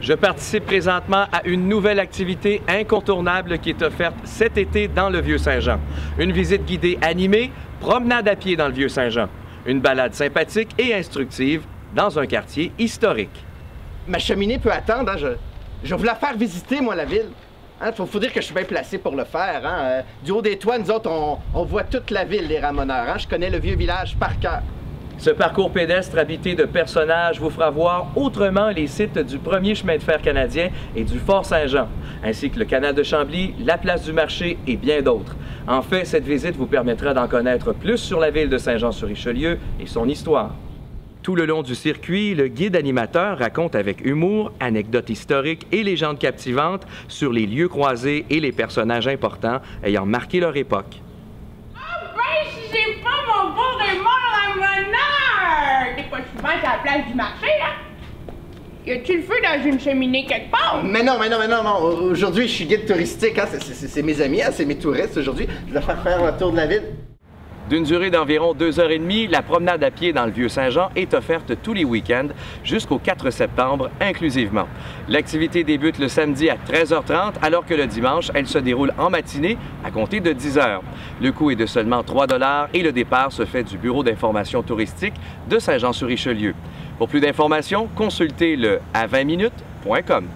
Je participe présentement à une nouvelle activité incontournable qui est offerte cet été dans le Vieux-Saint-Jean. Une visite guidée animée, promenade à pied dans le Vieux-Saint-Jean. Une balade sympathique et instructive dans un quartier historique. Ma cheminée peut attendre, hein, je, je la faire visiter, moi, la ville. Il faut, faut dire que je suis bien placé pour le faire. Hein. Euh, du haut des toits, nous autres, on, on voit toute la ville, les ramoneurs. Hein. Je connais le vieux village par cœur. Ce parcours pédestre habité de personnages vous fera voir autrement les sites du premier chemin de fer canadien et du Fort Saint-Jean, ainsi que le canal de Chambly, la place du marché et bien d'autres. En fait, cette visite vous permettra d'en connaître plus sur la ville de Saint-Jean-sur-Richelieu et son histoire. Tout le long du circuit, le guide animateur raconte avec humour, anecdotes historiques et légendes captivantes sur les lieux croisés et les personnages importants ayant marqué leur époque. Ben, si j'ai pas mon beau Raymond Ramoneur! T'es pas souvent à la du marché, là? Y a-tu le feu dans une cheminée quelque part? Mais non, mais non, mais non, non. Aujourd'hui, je suis guide touristique. Hein. C'est- mes amis, hein, c'est mes touristes aujourd'hui. Je vais faire faire un tour de la ville. D'une durée d'environ deux heures et demie, la promenade à pied dans le Vieux-Saint-Jean est offerte tous les week-ends jusqu'au 4 septembre inclusivement. L'activité débute le samedi à 13h30 alors que le dimanche, elle se déroule en matinée à compter de 10 heures. Le coût est de seulement 3 et le départ se fait du Bureau d'information touristique de Saint-Jean-sur-Richelieu. Pour plus d'informations, consultez le à 20 minutes.com.